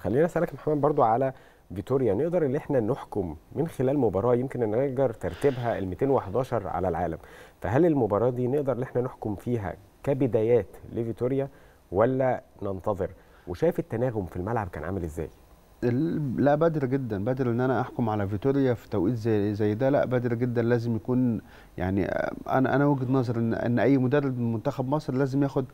خلينا أسألك محمد برضو على فيتوريا. نقدر إن إحنا نحكم من خلال مباراة يمكن إن نقدر ترتيبها ال 211 على العالم. فهل المباراة دي نقدر إن إحنا نحكم فيها كبدايات لفيتوريا ولا ننتظر؟ وشايف التناغم في الملعب كان عامل إزاي؟ لا بدر جدا. بدر إن أنا أحكم على فيتوريا في توقيت زي زي ده لا بدر جدا لازم يكون يعني أنا أنا وجهة نظر إن إن أي مدرب من منتخب مصر لازم ياخد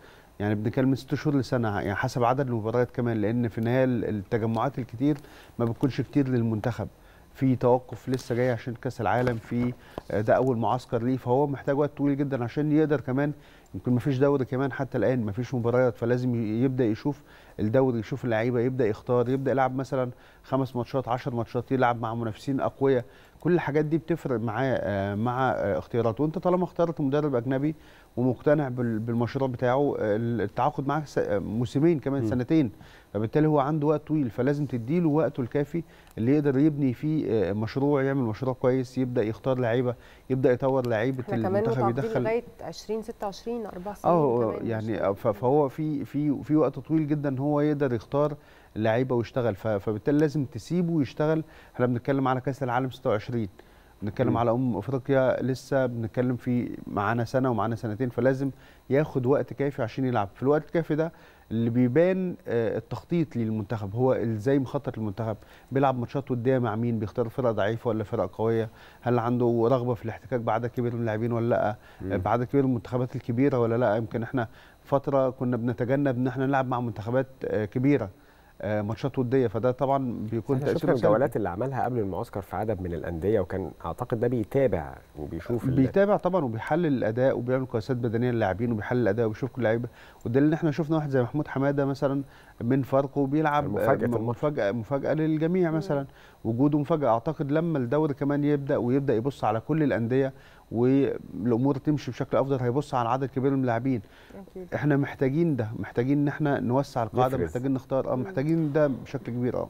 يعني بنتكلم ست شهور لسنة يعني حسب عدد المباريات كمان لأن في النهاية التجمعات الكتير ما بتكونش كتير للمنتخب. في توقف لسه جاي عشان كأس العالم في ده أول معسكر ليه. فهو محتاج وقت طويل جدا عشان يقدر كمان يمكن ما فيش دوري كمان حتى الآن ما فيش مباريات فلازم يبدأ يشوف الدوري يشوف اللعيبة يبدأ يختار يبدأ يلعب مثلا خمس ماتشات 10 ماتشات يلعب مع منافسين أقوياء. كل الحاجات دي بتفرق معاه مع اختياراته. وانت طالما اخترت مدرب أجنبي ومقتنع بالمشروع بتاعه التعاقد معاه موسمين كمان سنتين. فبالتالي هو عنده وقت طويل فلازم تديله وقته الكافي اللي يقدر يبني فيه مشروع يعمل مشروع كويس يبدأ يختار لعيبة يبدأ يطور لعيبة المنتخب يدخل لغاية 2026 أربع سنين آه يعني فهو في في في وقت طويل جدا هو يقدر يختار لعيبة ويشتغل. فبالتالي لازم تسيبه يشتغل إحنا بنتكلم على كأس العالم 26 بنتكلم م. على أم أفريقيا لسه بنتكلم في معانا سنة ومعانا سنتين فلازم ياخد وقت كافي عشان يلعب. في الوقت الكافي ده اللي بيبان التخطيط للمنتخب. هو إزاي مخطط للمنتخب؟ بيلعب ماتشات ودية مع مين؟ بيختار فرقة ضعيفة ولا فرقة قوية؟ هل عنده رغبة في الاحتكاك بعدد كبير من اللاعبين ولا لأ؟ بعدد كبير من المنتخبات الكبيرة ولا لأ؟ يمكن إحنا فترة كنا بنتجنب إن إحنا نلعب مع منتخبات كبيرة. ماتشات ودية. فده طبعا بيكون تاثير الجولات اللي عملها قبل المعسكر في عدد من الأندية وكان أعتقد ده بيتابع وبيشوف بيتابع طبعا وبيحلل الأداء وبيعمل قياسات بدنية للاعبين وبيحلل الأداء وبيشوف كل لعيبه والدليل إن إحنا شفنا واحد زي محمود حمادة مثلا من فاركو بيلعب مفاجاه مفاجأة مفاجأة للجميع مثلا. وجوده مفاجأة. أعتقد لما الدوري كمان يبدأ ويبدأ يبص على كل الأندية والأمور تمشي بشكل أفضل هيبص على عدد كبير من اللاعبين. إحنا محتاجين ده محتاجين إن إحنا نوسع القاعدة محتاجين نختار آه محتاجين ده بشكل كبير آه.